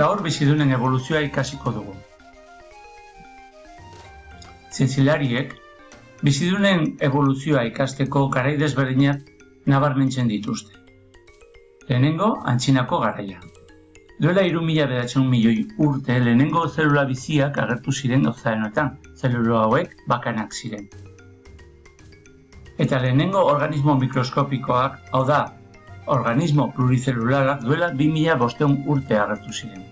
Gaur bizidunen evoluzioa ikasiko dugu. Zientzilariek, bizidunen evoluzioa ikasteko garai desberdinak nabarmentzen dituzte. Lehenengo, antxinako garaia. Duela iru mila bedatzen milioi urte lehenengo zelula biziak agertu ziren ozaenoetan, zelula hauek bakanak ziren. Eta lehenengo organismo mikroskopikoak, hau da, organismo pluricelularak duela 2000 bosteun urte agertu ziren.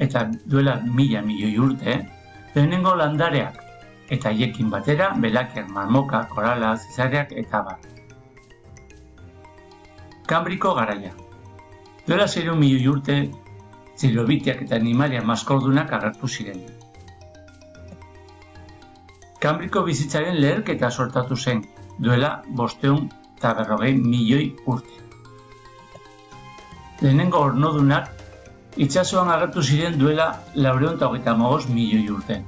Eta duela mila milioi urte, lehenengo landareak eta hiekin batera belakiak marmoka, korala, zizareak eta bar. Kambriko garaia. Duela zeiru milioi urte, zilobitiak eta animalia maskordunak agertu ziren. Kambriko bizitzaren leherketa sortatu zen, duela bosteun eta berrogei milioi urte. Lehenengo ornodunak itxasuan agertu ziren duela laureon eta hogeita mogos milioi urte.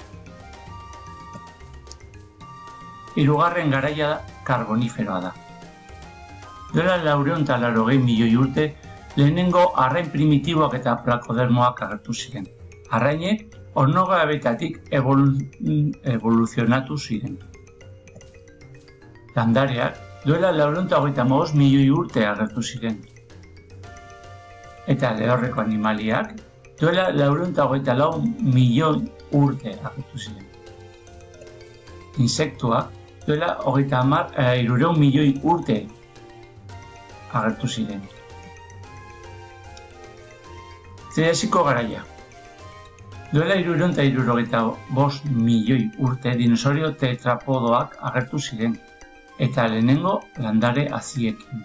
Hirugarren garaia karboniferoa da. Duela laureon eta laurogei milioi urte, lehenengo arrain primitiboak eta plakodermoak agertu ziren. Arrainek ornoga abetatik evoluzionatu ziren. Landareak duela laurenta hogeita moz milioi urte agertu ziren. Eta lehorreko animaliak duela laurenta hogeita lau milioi urte agertu ziren. Insektuak duela hogeita amar eh, milioi urte agertu ziren. Zereziko garaia. Duela irureun eta irurogeita bost milioi urte dinosaurio tetrapodoak agertu ziren eta lehenengo landare aziekin.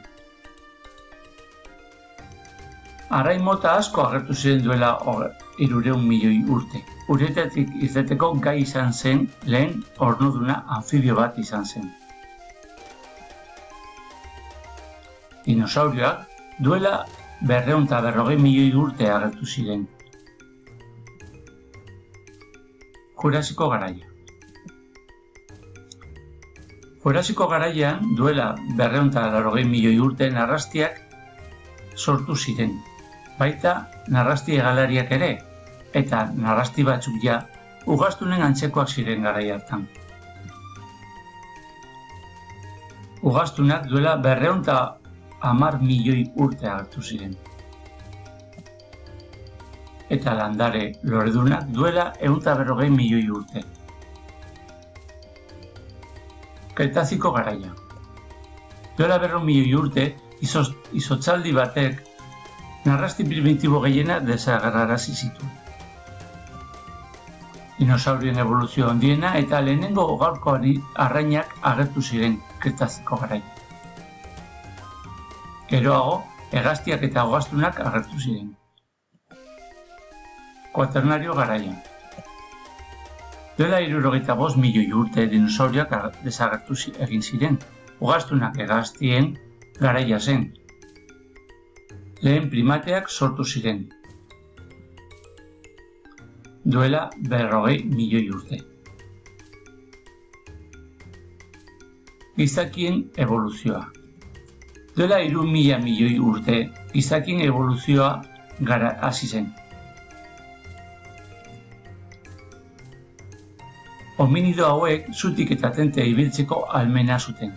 Arrain mota asko agertu ziren duela irureun milioi urte. Uretatik izateko gai izan zen lehen ornoduna anfibio bat izan zen. Dinosaurioak duela berreun eta berrogei milioi urte agertu ziren. Jurasiko garaia. Jurasiko garaian duela berreunta larogei milioi urte narrastiak sortu ziren. Baita narrasti egalariak ere, eta narrasti batzuk ja ugaztunen antzekoak ziren garai hartan. Ugaztunak duela berreunta amar milioi urte hartu ziren. Eta landare loredunak duela eunta berrogei milioi urte. Kretaziko garaia. Duela berro milioi urte, izotzaldi batek narrasti primitibo gehiena desagarrarazi zitu. Dinosaurien evoluzio handiena eta lehenengo gaurkoari arrainak agertu ziren kretaziko garaia. Geroago, hegaztiak eta hogaztunak agertu ziren. Kuaternario garaia. Duela irurogeita bost milioi urte dinosauriak desagertu egin ziren, ugaztunak egaztien garaia zen. Lehen primateak sortu ziren. Duela berrogei milioi urte. Gizakien evoluzioa. Duela iru mila milioi urte, gizakien evoluzioa gara hasi zen. Hominido hauek zutik eta tente ibiltzeko almena zuten.